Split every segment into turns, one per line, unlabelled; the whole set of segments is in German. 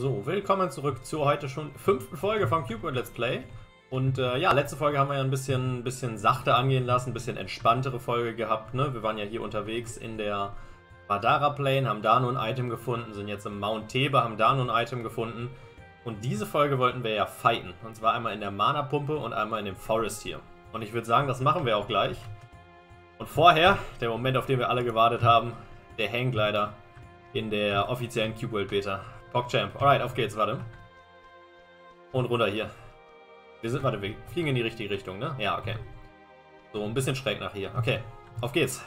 So, willkommen zurück zur heute schon fünften Folge von Cube Let's Play. Und äh, ja, letzte Folge haben wir ja ein bisschen, bisschen sachte angehen lassen, ein bisschen entspanntere Folge gehabt. Ne? Wir waren ja hier unterwegs in der Badara Plane, haben da nur ein Item gefunden, sind jetzt im Mount Thebe, haben da nur ein Item gefunden. Und diese Folge wollten wir ja fighten. Und zwar einmal in der Mana-Pumpe und einmal in dem Forest hier. Und ich würde sagen, das machen wir auch gleich. Und vorher, der Moment, auf den wir alle gewartet haben, der Hangglider in der offiziellen Cube World Beta. PogChamp. Alright, auf geht's, warte. Und runter hier. Wir sind, warte, wir fliegen in die richtige Richtung, ne? Ja, okay. So, ein bisschen schräg nach hier. Okay, auf geht's.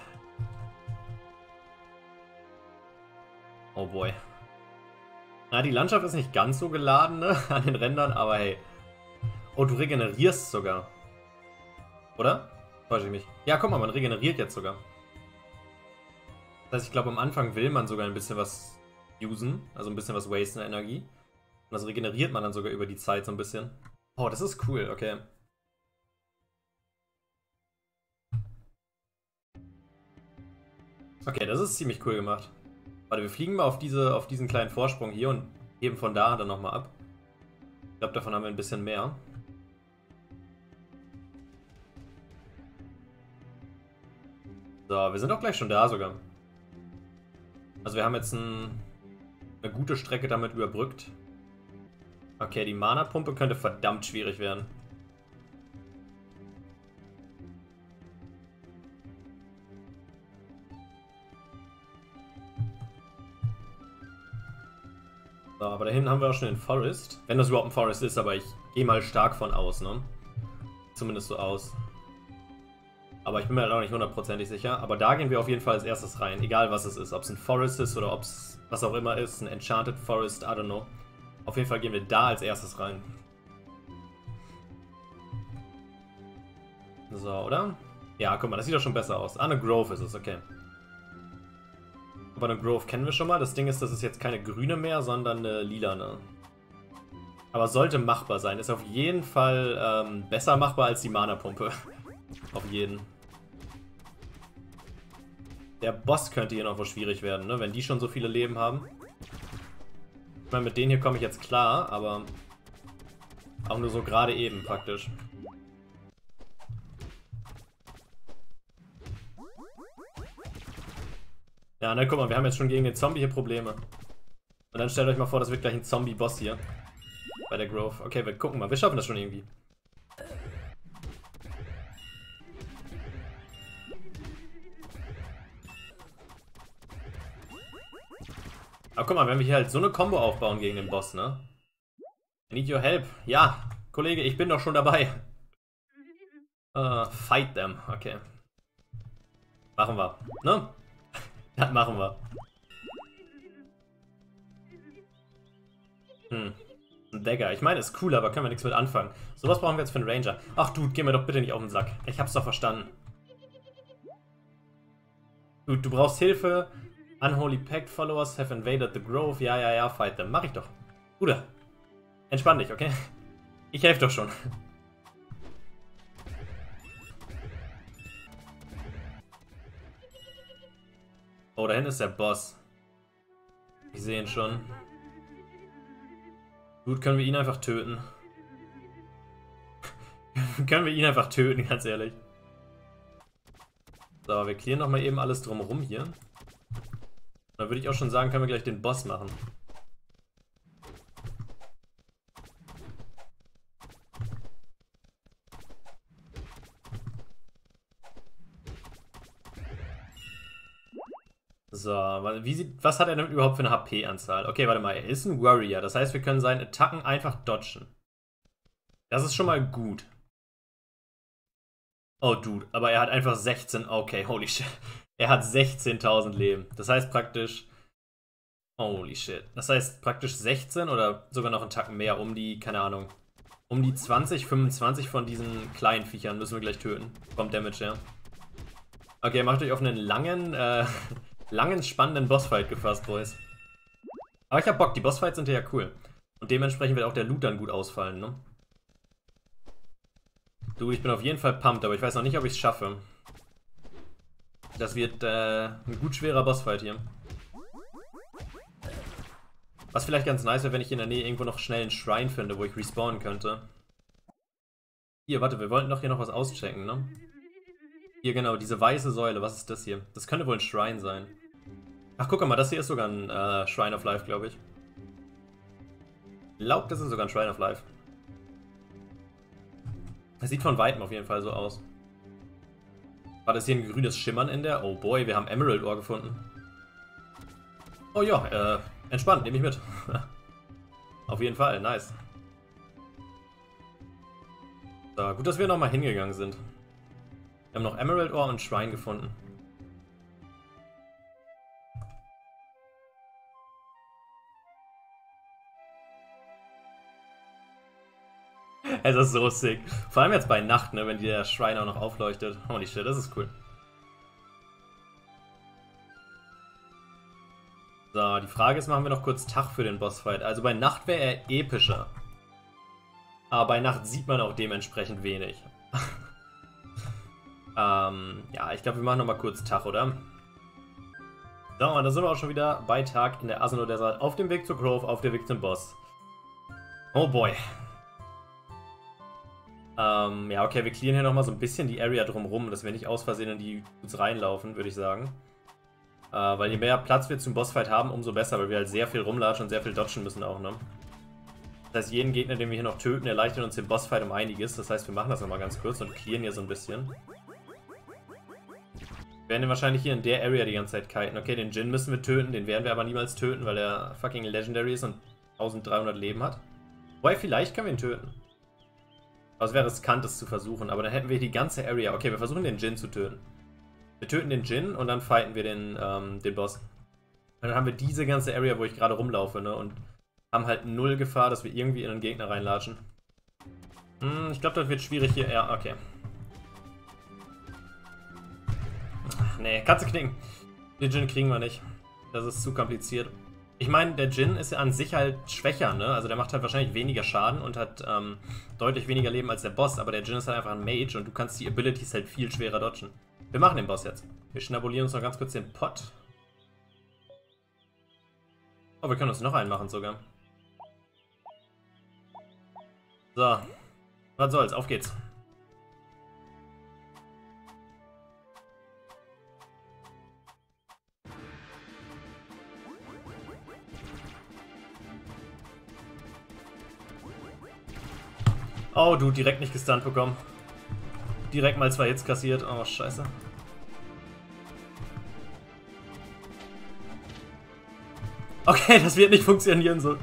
Oh boy. Na, die Landschaft ist nicht ganz so geladen, ne? An den Rändern, aber hey. Oh, du regenerierst sogar. Oder? Täusche ich mich. Ja, guck mal, man regeneriert jetzt sogar. Das heißt, ich glaube, am Anfang will man sogar ein bisschen was usen, also ein bisschen was wasten Energie. Und das regeneriert man dann sogar über die Zeit so ein bisschen. Oh, das ist cool, okay. Okay, das ist ziemlich cool gemacht. Warte, wir fliegen mal auf, diese, auf diesen kleinen Vorsprung hier und heben von da dann nochmal ab. Ich glaube, davon haben wir ein bisschen mehr. So, wir sind auch gleich schon da sogar. Also wir haben jetzt ein, eine gute Strecke damit überbrückt. Okay, die Mana-Pumpe könnte verdammt schwierig werden. So, aber dahin haben wir auch schon den Forest. Wenn das überhaupt ein Forest ist, aber ich gehe mal stark von aus, ne? Zumindest so aus. Aber ich bin mir halt auch nicht hundertprozentig sicher. Aber da gehen wir auf jeden Fall als erstes rein. Egal was es ist. Ob es ein Forest ist oder ob es was auch immer ist. Ein Enchanted Forest, I don't know. Auf jeden Fall gehen wir da als erstes rein. So, oder? Ja, guck mal, das sieht doch schon besser aus. Ah, eine Grove ist es, okay. Aber eine Grove kennen wir schon mal. Das Ding ist, das ist jetzt keine grüne mehr, sondern eine lilane. Aber sollte machbar sein. Ist auf jeden Fall ähm, besser machbar als die Mana-Pumpe. auf jeden. Der Boss könnte hier noch wohl schwierig werden, ne? Wenn die schon so viele Leben haben. Ich meine, mit denen hier komme ich jetzt klar, aber auch nur so gerade eben praktisch. Ja, ne, guck mal, wir haben jetzt schon gegen den Zombie hier Probleme. Und dann stellt euch mal vor, das wird gleich ein Zombie-Boss hier. Bei der Grove. Okay, wir gucken mal. Wir schaffen das schon irgendwie. Aber guck mal, wenn wir hier halt so eine Combo aufbauen gegen den Boss, ne? I need your help. Ja, Kollege, ich bin doch schon dabei. Uh, fight them. Okay. Machen wir. Ne? das machen wir. Hm. Ein Dagger. Ich meine, ist cool, aber können wir nichts mit anfangen. So was brauchen wir jetzt für einen Ranger. Ach, Dude, geh mir doch bitte nicht auf den Sack. Ich hab's doch verstanden. Dude, du brauchst Hilfe. Unholy Pact Followers have invaded the Grove. Ja, ja, ja, fight them. Mach ich doch. Bruder, entspann dich, okay? Ich helfe doch schon. Oh, da hinten ist der Boss. Ich sehe ihn schon. Gut, können wir ihn einfach töten. können wir ihn einfach töten, ganz ehrlich. So, wir klären nochmal eben alles drumherum hier. Dann würde ich auch schon sagen, können wir gleich den Boss machen. So, wie sieht, was hat er denn überhaupt für eine HP-Anzahl? Okay, warte mal, er ist ein Warrior. Das heißt, wir können seine Attacken einfach dodgen. Das ist schon mal gut. Oh, Dude, aber er hat einfach 16. Okay, holy shit. Er hat 16.000 Leben. Das heißt praktisch. Holy shit. Das heißt praktisch 16 oder sogar noch einen Tacken mehr, um die, keine Ahnung. Um die 20, 25 von diesen kleinen Viechern müssen wir gleich töten. Kommt Damage, ja. Okay, macht euch auf einen langen, äh, langen, spannenden Bossfight gefasst, Boys. Aber ich hab Bock, die Bossfights sind ja cool. Und dementsprechend wird auch der Loot dann gut ausfallen, ne? Du, ich bin auf jeden Fall pumped, aber ich weiß noch nicht, ob ich es schaffe. Das wird äh, ein gut schwerer Bossfight hier. Was vielleicht ganz nice wäre, wenn ich in der Nähe irgendwo noch schnell einen Shrine finde, wo ich respawnen könnte. Hier, warte, wir wollten doch hier noch was auschecken, ne? Hier, genau, diese weiße Säule. Was ist das hier? Das könnte wohl ein Shrine sein. Ach, guck mal, das hier ist sogar ein äh, Shrine of Life, glaube ich. Glaube, das ist sogar ein Shrine of Life. Das sieht von Weitem auf jeden Fall so aus. War das hier ein grünes Schimmern in der? Oh boy, wir haben Emerald Ore gefunden. Oh ja, äh, entspannt, nehme ich mit. auf jeden Fall, nice. So, gut, dass wir nochmal hingegangen sind. Wir haben noch Emerald Ore und Shrine gefunden. Es ist so sick. Vor allem jetzt bei Nacht, ne, wenn der Shrine auch noch aufleuchtet. Holy shit, das ist cool. So, die Frage ist, machen wir noch kurz Tag für den Bossfight. Also bei Nacht wäre er epischer. Aber bei Nacht sieht man auch dementsprechend wenig. ähm, ja, ich glaube, wir machen nochmal kurz Tag, oder? So, und da sind wir auch schon wieder bei Tag in der Asano Desert. Auf dem Weg zur Grove, auf dem Weg zum Boss. Oh boy. Ähm, ja, okay, wir clearen hier nochmal so ein bisschen die Area drumrum, dass wir nicht aus Versehen in die Dudes reinlaufen, würde ich sagen. Äh, weil je mehr Platz wir zum Bossfight haben, umso besser, weil wir halt sehr viel rumlatschen und sehr viel dodgen müssen auch, ne? Das heißt, jeden Gegner, den wir hier noch töten, erleichtert uns den Bossfight um einiges. Das heißt, wir machen das nochmal ganz kurz und clearen hier so ein bisschen. Wir werden wahrscheinlich hier in der Area die ganze Zeit kiten. Okay, den Jin müssen wir töten, den werden wir aber niemals töten, weil er fucking Legendary ist und 1300 Leben hat. Wobei, vielleicht können wir ihn töten. Es wäre riskant, das zu versuchen. Aber dann hätten wir die ganze Area. Okay, wir versuchen den Jin zu töten. Wir töten den Jin und dann fighten wir den, ähm, den Boss. Und dann haben wir diese ganze Area, wo ich gerade rumlaufe, ne? Und haben halt null Gefahr, dass wir irgendwie in einen Gegner reinlatschen. Hm, ich glaube, das wird schwierig hier. Ja, okay. Ach, nee, Katze knicken. Den Jin kriegen wir nicht. Das ist zu kompliziert. Ich meine, der Jin ist ja an sich halt schwächer, ne? Also der macht halt wahrscheinlich weniger Schaden und hat ähm, deutlich weniger Leben als der Boss, aber der Jin ist halt einfach ein Mage und du kannst die Abilities halt viel schwerer dodgen. Wir machen den Boss jetzt. Wir schnabulieren uns noch ganz kurz den Pot. Oh, wir können uns noch einen machen sogar. So. Was soll's, auf geht's. Oh, du, direkt nicht gestunt bekommen. Direkt mal zwei Hits kassiert. Oh, scheiße. Okay, das wird nicht funktionieren so.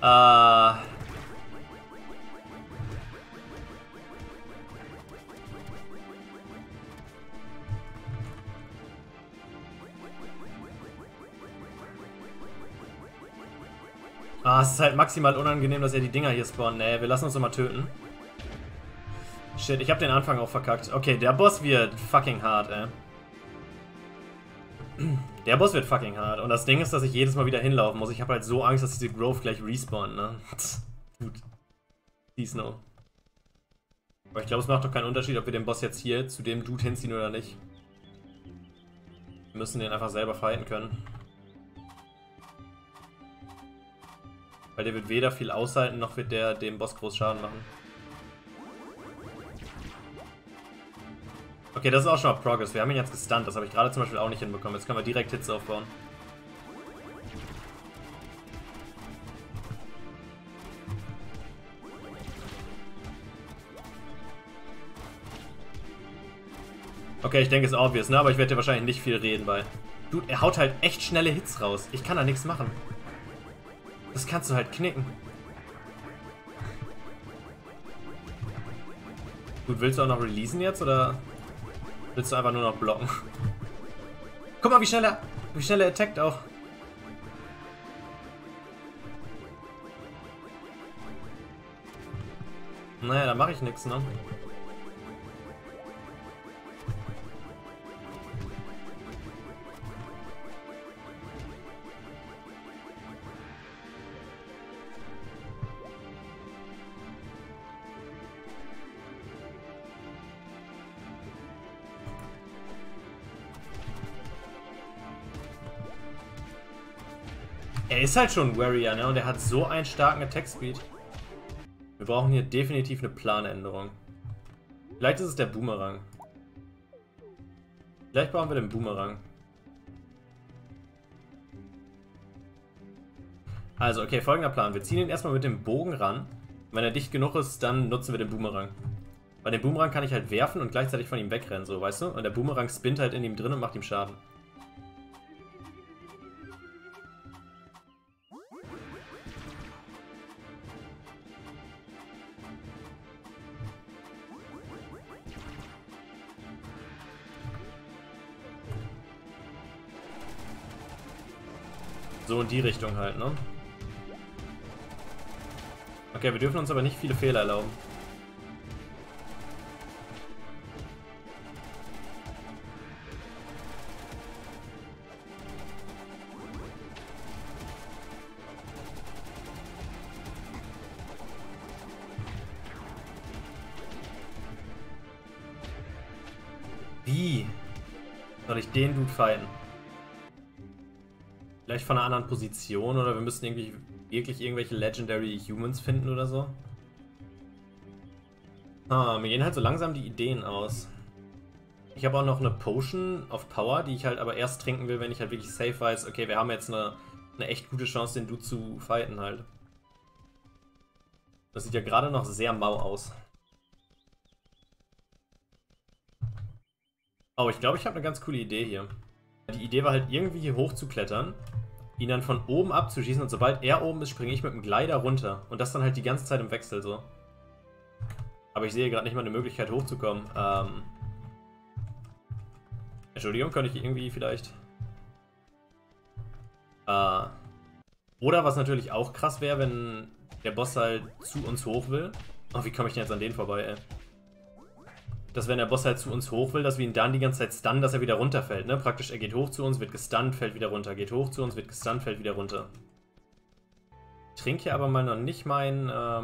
Äh... Ah, es ist halt maximal unangenehm, dass er die Dinger hier spawnen. Nee, wir lassen uns nochmal töten. Shit, ich hab den Anfang auch verkackt. Okay, der Boss wird fucking hart, ey. Der Boss wird fucking hart. Und das Ding ist, dass ich jedes Mal wieder hinlaufen muss. Ich habe halt so Angst, dass diese Grove gleich respawnen, ne? Gut. Dies no. Aber ich glaube, es macht doch keinen Unterschied, ob wir den Boss jetzt hier zu dem Dude hinziehen oder nicht. Wir müssen den einfach selber fighten können. Weil der wird weder viel aushalten, noch wird der dem Boss groß Schaden machen. Okay, das ist auch schon mal Progress. Wir haben ihn jetzt gestunt. Das habe ich gerade zum Beispiel auch nicht hinbekommen. Jetzt können wir direkt Hits aufbauen. Okay, ich denke, es ist obvious, ne? Aber ich werde dir wahrscheinlich nicht viel reden bei. Dude, er haut halt echt schnelle Hits raus. Ich kann da nichts machen. Das kannst du halt knicken. Gut, willst du auch noch releasen jetzt oder willst du einfach nur noch blocken? Guck mal, wie schnell er, wie schnell er attackt auch. Naja, da mache ich nichts, ne? Er ist halt schon Warrior, ne? Und er hat so einen starken Attack Speed. Wir brauchen hier definitiv eine Planänderung. Vielleicht ist es der Boomerang. Vielleicht brauchen wir den Boomerang. Also, okay, folgender Plan. Wir ziehen ihn erstmal mit dem Bogen ran. Wenn er dicht genug ist, dann nutzen wir den Boomerang. Bei dem Boomerang kann ich halt werfen und gleichzeitig von ihm wegrennen, so, weißt du? Und der Boomerang spinnt halt in ihm drin und macht ihm Schaden. In die Richtung halt, ne? Okay, wir dürfen uns aber nicht viele Fehler erlauben. Wie soll ich den Dude fighten? Vielleicht von einer anderen Position oder wir müssen irgendwie wirklich irgendwelche Legendary Humans finden oder so. Ah, mir gehen halt so langsam die Ideen aus. Ich habe auch noch eine Potion of Power, die ich halt aber erst trinken will, wenn ich halt wirklich safe weiß, okay, wir haben jetzt eine, eine echt gute Chance, den Dude zu fighten halt. Das sieht ja gerade noch sehr mau aus. Oh, ich glaube, ich habe eine ganz coole Idee hier. Die Idee war halt irgendwie hier hoch zu klettern ihn dann von oben abzuschießen und sobald er oben ist, springe ich mit dem Glider runter. Und das dann halt die ganze Zeit im Wechsel so. Aber ich sehe gerade nicht mal eine Möglichkeit hochzukommen. Ähm Entschuldigung, könnte ich irgendwie vielleicht... Äh oder was natürlich auch krass wäre, wenn der Boss halt zu uns hoch will. Oh, wie komme ich denn jetzt an den vorbei, ey? Dass wenn der Boss halt zu uns hoch will, dass wir ihn dann die ganze Zeit stunnen, dass er wieder runterfällt. Ne? Praktisch, er geht hoch zu uns, wird gestunt, fällt wieder runter. Geht hoch zu uns, wird gestunt, fällt wieder runter. Ich trinke hier aber mal noch nicht mein, äh,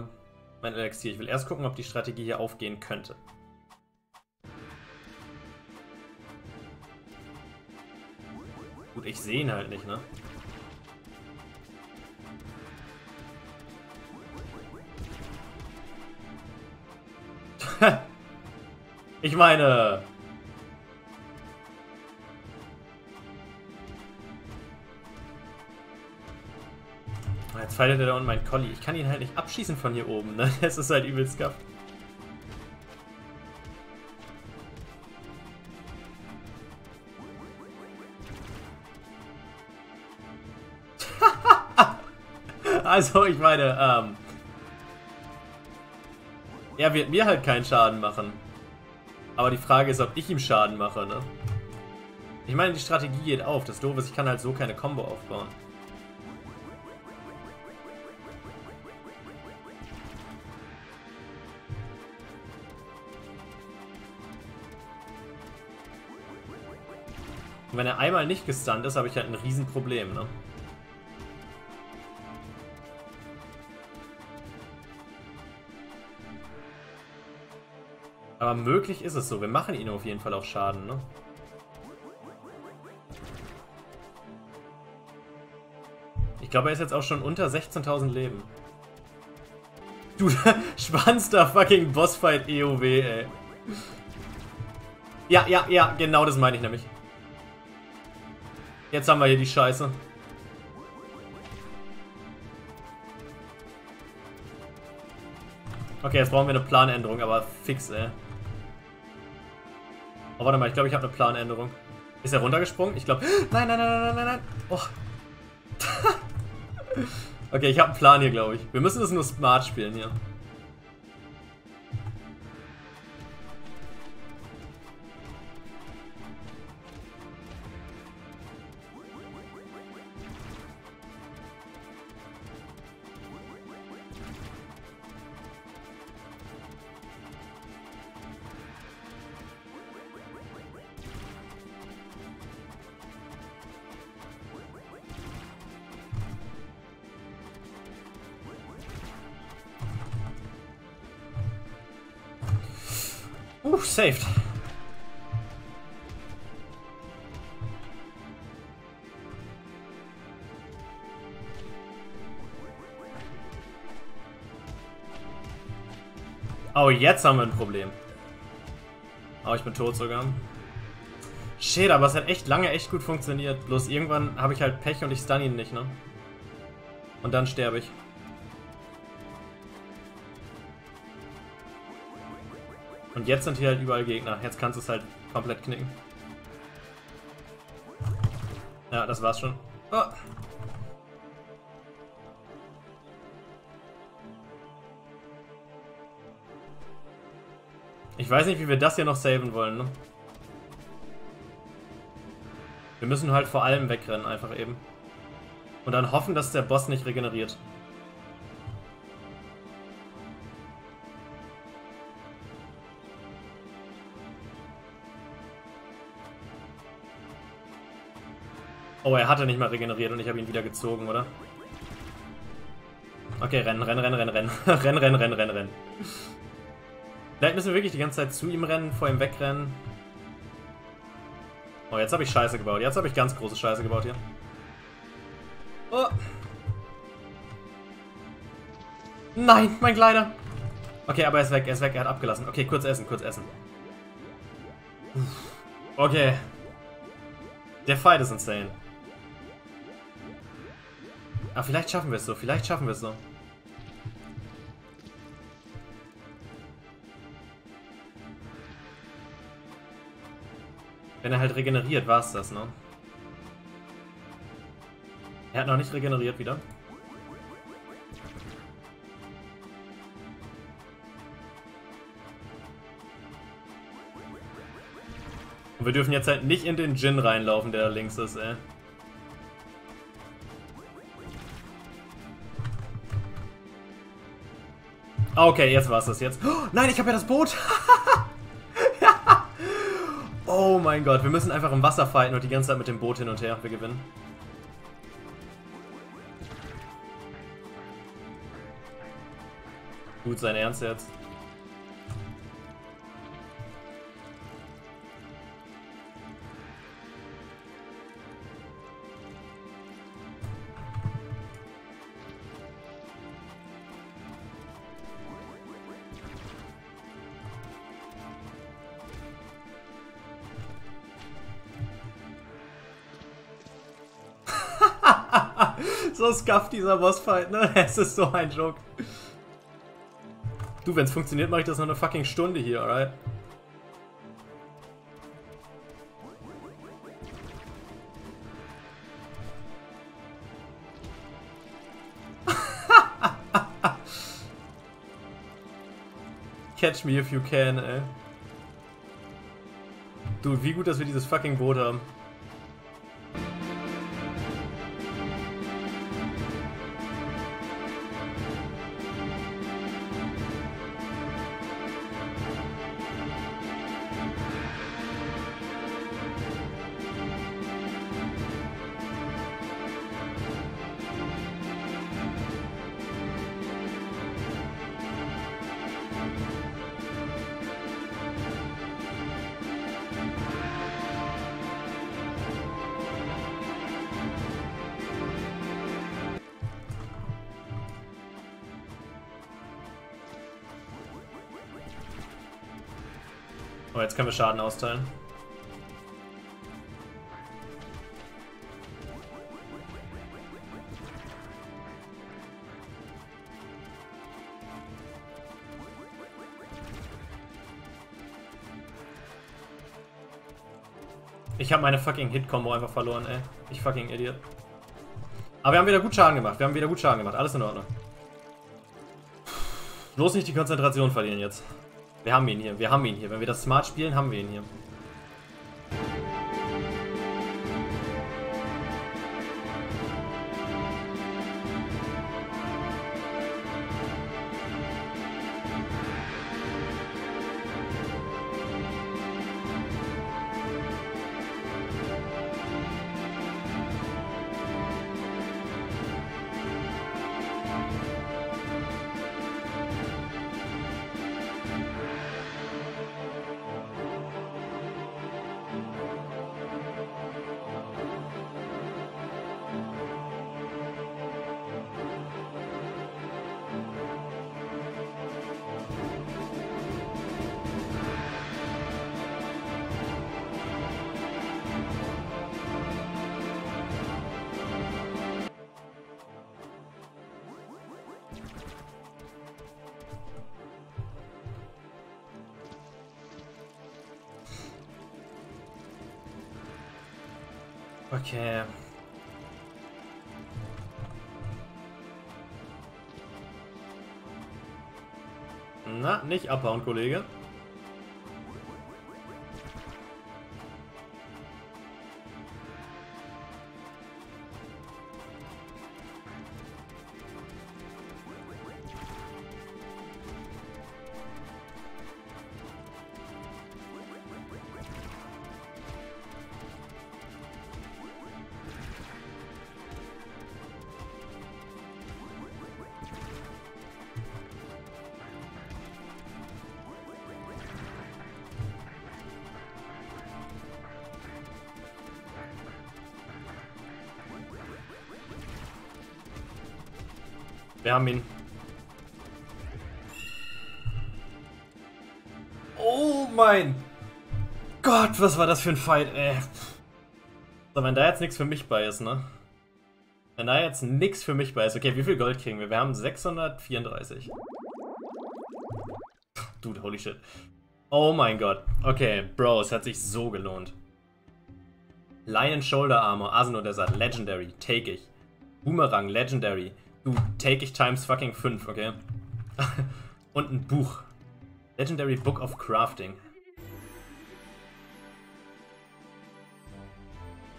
mein Elixier. Ich will erst gucken, ob die Strategie hier aufgehen könnte. Gut, ich sehe ihn halt nicht, ne? Ich meine... Jetzt feiert er da unten mein Collie. Ich kann ihn halt nicht abschießen von hier oben, ne? Das ist halt übelst gaff. also, ich meine, ähm... Er wird mir halt keinen Schaden machen. Aber die Frage ist, ob ich ihm Schaden mache, ne? Ich meine, die Strategie geht auf. Das Doofe ist, ich kann halt so keine Combo aufbauen. Und wenn er einmal nicht gestunt ist, habe ich halt ein Riesenproblem, ne? Aber möglich ist es so. Wir machen ihnen auf jeden Fall auch Schaden, ne? Ich glaube, er ist jetzt auch schon unter 16.000 Leben. Du, spannendster fucking Bossfight EOW, ey. Ja, ja, ja, genau das meine ich nämlich. Jetzt haben wir hier die Scheiße. Okay, jetzt brauchen wir eine Planänderung, aber fix, ey. Oh, warte mal, ich glaube, ich habe eine Planänderung. Ist er runtergesprungen? Ich glaube... Nein, nein, nein, nein, nein, nein. Oh. okay, ich habe einen Plan hier, glaube ich. Wir müssen das nur smart spielen hier. Uh, saved. Oh, jetzt haben wir ein Problem. Oh, ich bin tot sogar. Shit, aber es hat echt lange echt gut funktioniert. Bloß irgendwann habe ich halt Pech und ich stun ihn nicht, ne? Und dann sterbe ich. Und jetzt sind hier halt überall Gegner. Jetzt kannst du es halt komplett knicken. Ja, das war's schon. Oh. Ich weiß nicht, wie wir das hier noch saven wollen, ne? Wir müssen halt vor allem wegrennen, einfach eben. Und dann hoffen, dass der Boss nicht regeneriert. Oh, er hatte nicht mal regeneriert und ich habe ihn wieder gezogen, oder? Okay, rennen, rennen, rennen, rennen, rennen. rennen, rennen, rennen, rennen, rennen. Vielleicht müssen wir wirklich die ganze Zeit zu ihm rennen, vor ihm wegrennen. Oh, jetzt habe ich Scheiße gebaut. Jetzt habe ich ganz große Scheiße gebaut hier. Oh. Nein, mein Kleider. Okay, aber er ist weg, er ist weg, er hat abgelassen. Okay, kurz essen, kurz essen. Okay. Der Fight ist insane. Aber vielleicht schaffen wir es so, vielleicht schaffen wir es so. Wenn er halt regeneriert, war es das, ne? Er hat noch nicht regeneriert wieder. Und wir dürfen jetzt halt nicht in den Gin reinlaufen, der da links ist, ey. Okay, jetzt war es das jetzt. Oh, nein, ich habe ja das Boot. oh mein Gott, wir müssen einfach im Wasser fighten und die ganze Zeit mit dem Boot hin und her. Wir gewinnen. Gut, sein Ernst jetzt. So scuff dieser Bossfight, ne? Es ist so ein Joke. Du, wenn es funktioniert, mache ich das noch eine fucking Stunde hier, alright? Catch me if you can, ey. Du, wie gut, dass wir dieses fucking Boot haben. Oh, jetzt können wir Schaden austeilen. Ich habe meine fucking Hit-Combo einfach verloren, ey. Ich fucking Idiot. Aber wir haben wieder gut Schaden gemacht. Wir haben wieder gut Schaden gemacht. Alles in Ordnung. Bloß nicht die Konzentration verlieren jetzt. Wir haben ihn hier, wir haben ihn hier. Wenn wir das smart spielen, haben wir ihn hier. Okay. Na, nicht abhauen, Kollege. Wir haben ihn. Oh mein Gott, was war das für ein Fight, ey. So, wenn da jetzt nichts für mich bei ist, ne? Wenn da jetzt nichts für mich bei ist. Okay, wie viel Gold kriegen wir? Wir haben 634. Dude, holy shit. Oh mein Gott. Okay, Bro, es hat sich so gelohnt. Lion Shoulder Armor, Asno Desert, Legendary, take ich. Boomerang, Legendary. Du, take ich times fucking 5, okay? Und ein Buch. Legendary Book of Crafting.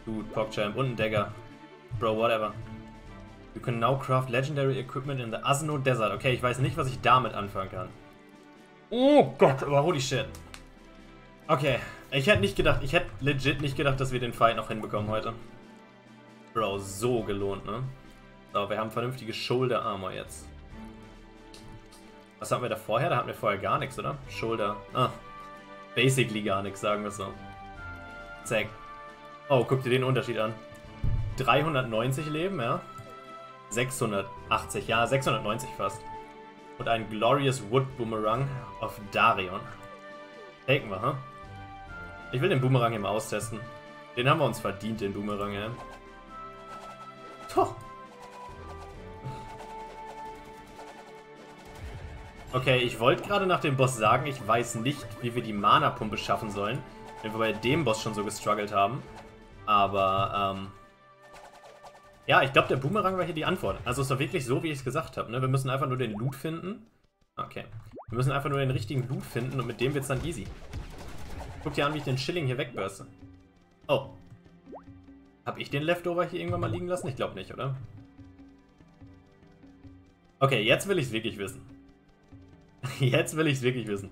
Dude, PogChamp und ein Dagger. Bro, whatever. You can now craft legendary equipment in the Asno Desert. Okay, ich weiß nicht, was ich damit anfangen kann. Oh Gott, aber holy shit. Okay, ich hätte nicht gedacht, ich hätte legit nicht gedacht, dass wir den Fight noch hinbekommen heute. Bro, so gelohnt, ne? So, wir haben vernünftige Shoulder Armor jetzt. Was hatten wir da vorher? Da hatten wir vorher gar nichts, oder? Shoulder. Ah. Basically gar nichts, sagen wir so. Zack. Oh, guck dir den Unterschied an. 390 Leben, ja. 680, ja, 690 fast. Und ein Glorious Wood Boomerang of Darion. Taken wir, ha? Ich will den Boomerang hier mal austesten. Den haben wir uns verdient, den Boomerang, ja. Toh. Okay, ich wollte gerade nach dem Boss sagen, ich weiß nicht, wie wir die Mana-Pumpe schaffen sollen, wenn wir bei dem Boss schon so gestruggelt haben. Aber, ähm... Ja, ich glaube, der Boomerang war hier die Antwort. Also es war wirklich so, wie ich es gesagt habe. Ne? Wir müssen einfach nur den Loot finden. Okay. Wir müssen einfach nur den richtigen Loot finden und mit dem wird es dann easy. Guck dir an, wie ich den Schilling hier wegbürste. Oh. Habe ich den Leftover hier irgendwann mal liegen lassen? Ich glaube nicht, oder? Okay, jetzt will ich es wirklich wissen. Jetzt will ich es wirklich wissen.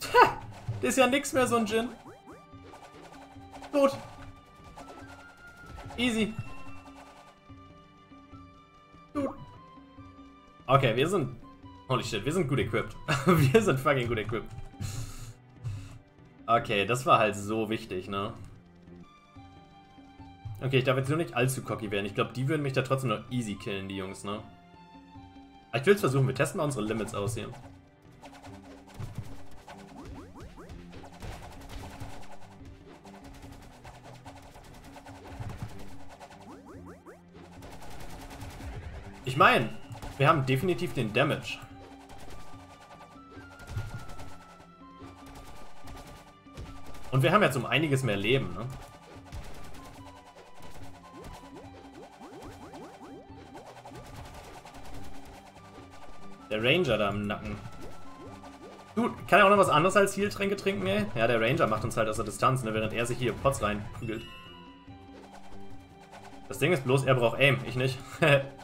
Tja, das ist ja nix mehr, so ein Gin. Gut. Easy. Gut. Okay, wir sind... Holy shit, wir sind gut equipped. wir sind fucking gut equipped. Okay, das war halt so wichtig, ne? Okay, ich darf jetzt nur nicht allzu cocky werden. Ich glaube, die würden mich da trotzdem noch easy killen, die Jungs, ne? Ich will es versuchen. Wir testen mal unsere Limits aus hier. Ich meine, wir haben definitiv den Damage. Und wir haben jetzt um einiges mehr Leben, ne? Der Ranger da im Nacken. Du, kann er auch noch was anderes als Heal-Tränke trinken, ey? Ja, der Ranger macht uns halt aus der Distanz, ne, während er sich hier Pots reinprügelt. Das Ding ist bloß, er braucht Aim, ich nicht.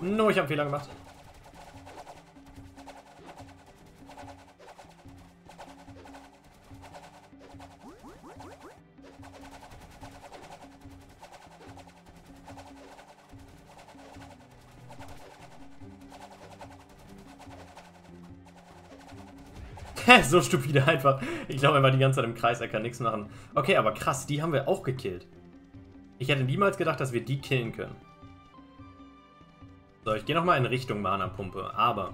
No, ich habe Fehler gemacht. so stupide einfach. Ich glaube, er war die ganze Zeit im Kreis, er kann nichts machen. Okay, aber krass, die haben wir auch gekillt. Ich hätte niemals gedacht, dass wir die killen können. So, ich gehe nochmal in Richtung Mana-Pumpe, aber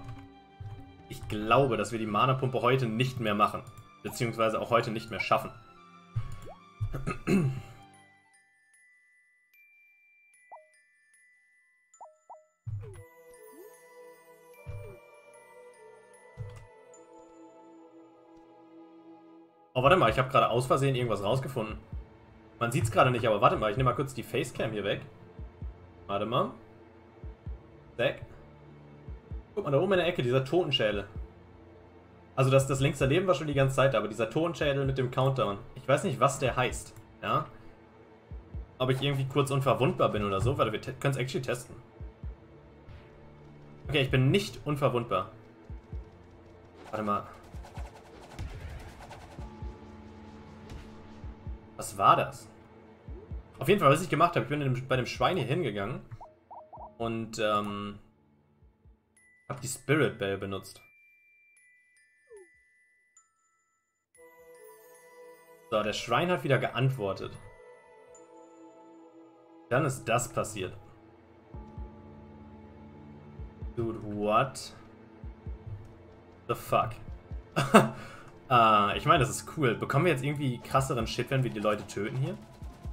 ich glaube, dass wir die Mana-Pumpe heute nicht mehr machen. Beziehungsweise auch heute nicht mehr schaffen. Oh, warte mal, ich habe gerade aus Versehen irgendwas rausgefunden. Man sieht es gerade nicht, aber warte mal, ich nehme mal kurz die Facecam hier weg. Warte mal. Weg. Guck mal, da oben in der Ecke, dieser Totenschädel. Also das, das links daneben war schon die ganze Zeit, aber dieser Totenschädel mit dem Countdown. Ich weiß nicht, was der heißt. Ja? Ob ich irgendwie kurz unverwundbar bin oder so. Warte, wir können es actually testen. Okay, ich bin nicht unverwundbar. Warte mal. Was war das? Auf jeden Fall, was ich gemacht habe, ich bin bei dem Schwein hier hingegangen und ähm, habe die Spirit Bell benutzt. So, der Schrein hat wieder geantwortet. Dann ist das passiert. Dude, what? The fuck? Äh, ich meine, das ist cool. Bekommen wir jetzt irgendwie krasseren Shit, wenn wir die Leute töten hier?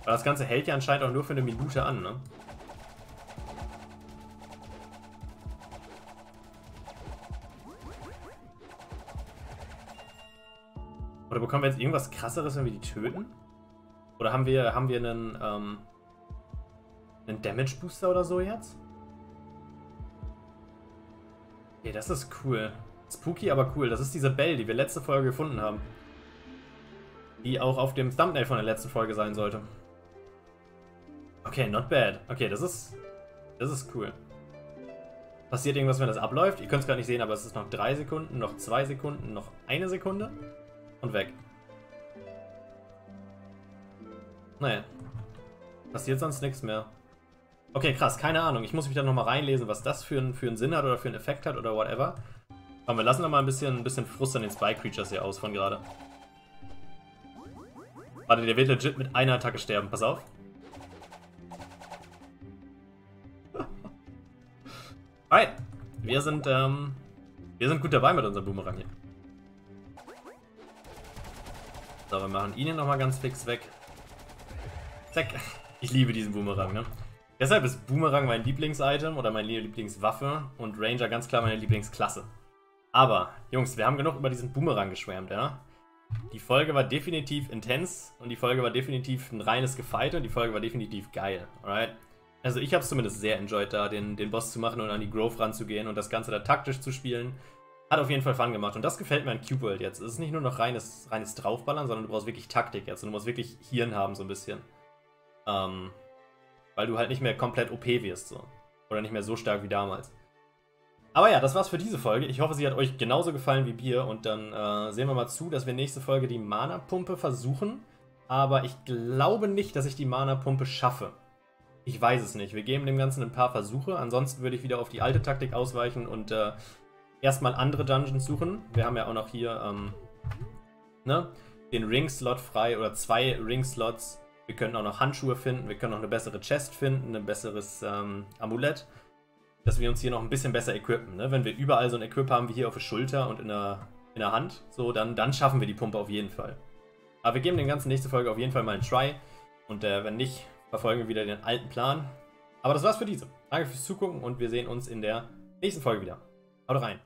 Weil das Ganze hält ja anscheinend auch nur für eine Minute an, ne? Oder bekommen wir jetzt irgendwas krasseres, wenn wir die töten? Oder haben wir, haben wir einen, ähm, einen Damage Booster oder so jetzt? Okay, das ist cool. Spooky, aber cool. Das ist diese Bell, die wir letzte Folge gefunden haben. Die auch auf dem Thumbnail von der letzten Folge sein sollte. Okay, not bad. Okay, das ist... Das ist cool. Passiert irgendwas, wenn das abläuft? Ihr könnt es gar nicht sehen, aber es ist noch drei Sekunden, noch zwei Sekunden, noch eine Sekunde. Und weg. Naja. Passiert sonst nichts mehr. Okay, krass, keine Ahnung. Ich muss mich da nochmal reinlesen, was das für, ein, für einen Sinn hat oder für einen Effekt hat oder whatever. Komm, wir lassen da mal ein bisschen, ein bisschen Frust an den Spy-Creatures hier aus von gerade. Warte, der wird legit mit einer Attacke sterben. Pass auf. Alright. Wir sind, ähm, wir sind gut dabei mit unserem Boomerang hier. So, wir machen ihn hier nochmal ganz fix weg. Zack. Ich liebe diesen Boomerang, ne? Deshalb ist Boomerang mein Lieblings-Item oder meine Lieblingswaffe und Ranger ganz klar meine Lieblingsklasse. Aber, Jungs, wir haben genug über diesen Boomerang geschwärmt, ja? Die Folge war definitiv intens und die Folge war definitiv ein reines Gefight und die Folge war definitiv geil, alright? Also ich habe es zumindest sehr enjoyed, da den, den Boss zu machen und an die Grove ranzugehen und das Ganze da taktisch zu spielen. Hat auf jeden Fall Fun gemacht und das gefällt mir an Cube World jetzt. Es ist nicht nur noch reines, reines Draufballern, sondern du brauchst wirklich Taktik jetzt und du musst wirklich Hirn haben so ein bisschen. Ähm, weil du halt nicht mehr komplett OP wirst so. Oder nicht mehr so stark wie damals. Aber ja, das war's für diese Folge. Ich hoffe, sie hat euch genauso gefallen wie Bier. Und dann äh, sehen wir mal zu, dass wir nächste Folge die Mana-Pumpe versuchen. Aber ich glaube nicht, dass ich die Mana-Pumpe schaffe. Ich weiß es nicht. Wir geben dem Ganzen ein paar Versuche. Ansonsten würde ich wieder auf die alte Taktik ausweichen und äh, erstmal andere Dungeons suchen. Wir haben ja auch noch hier ähm, ne, den Ring-Slot frei oder zwei Ring-Slots. Wir können auch noch Handschuhe finden. Wir können noch eine bessere Chest finden, ein besseres ähm, Amulett dass wir uns hier noch ein bisschen besser equippen. Ne? Wenn wir überall so ein Equip haben wie hier auf der Schulter und in der, in der Hand, so, dann, dann schaffen wir die Pumpe auf jeden Fall. Aber wir geben den ganzen nächste Folge auf jeden Fall mal einen Try. Und äh, wenn nicht, verfolgen wir wieder den alten Plan. Aber das war's für diese. Danke fürs Zugucken und wir sehen uns in der nächsten Folge wieder. Haut rein.